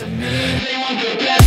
They want to afternoon.